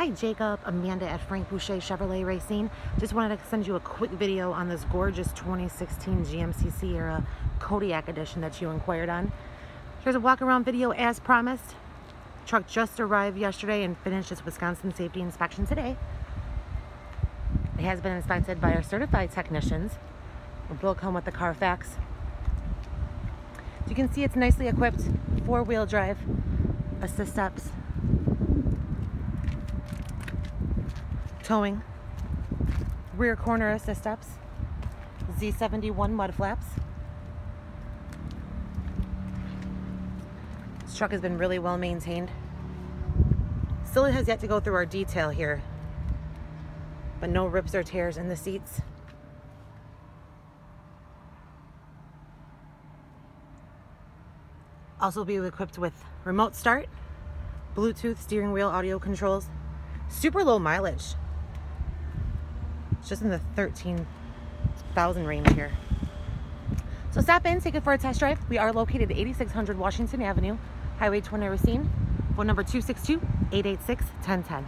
Hi Jacob, Amanda at Frank Boucher Chevrolet Racine. Just wanted to send you a quick video on this gorgeous 2016 GMC Sierra Kodiak edition that you inquired on. Here's a walk around video as promised. Truck just arrived yesterday and finished its Wisconsin safety inspection today. It has been inspected by our certified technicians. It will come with the Carfax. You can see it's nicely equipped, four-wheel drive, assist steps, towing, rear corner assist ups, Z71 mud flaps. This truck has been really well maintained. Still has yet to go through our detail here, but no rips or tears in the seats. Also be equipped with remote start, Bluetooth steering wheel audio controls, super low mileage, it's just in the 13,000 range here. So stop in, take it for a test drive. We are located at 8600 Washington Avenue, Highway 20 Racine. Phone number 262-886-1010.